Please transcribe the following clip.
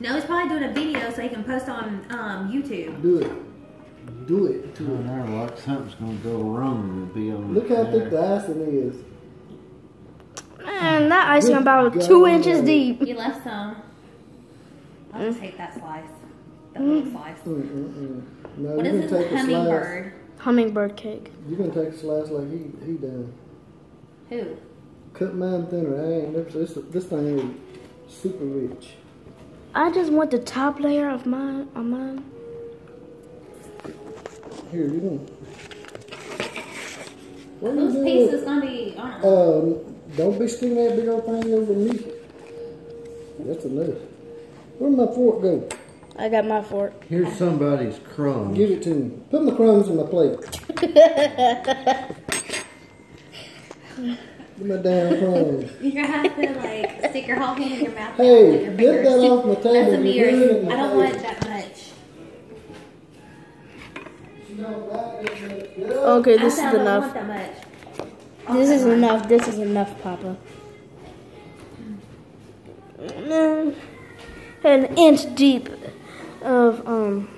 No, he's probably doing a video so he can post on um, YouTube. Do it. Do it. Oh, To it. there, like something's gonna go wrong and be on Look the how thick the icing is. Man, that icing Good about God. two inches deep. You left some. I just hate that slice. That little slice. Mm-mm-mm. No, What you're is gonna this take a slice. hummingbird? Hummingbird cake. You're gonna take a slice like he he done. Who? Cut mine thinner. I ain't never. This this thing is super rich. I just want the top layer of mine on mine. Here, you don't. What are you Whose doing piece with- is gonna be on? Um, don't be sticking that big old thing over me. That's enough. Where'd my fork go? I got my fork. Here's somebody's crumbs. Give it to me. Put my crumbs in my plate. Give my damn crumbs. You're gonna have to like stick your whole hand in your mouth. Hey, your get that off my table. That's a You're doing it mirror. I don't face. want that much. Okay, this is said I don't enough. want that much. This is enough. This is enough, Papa. Mm, An inch deep of um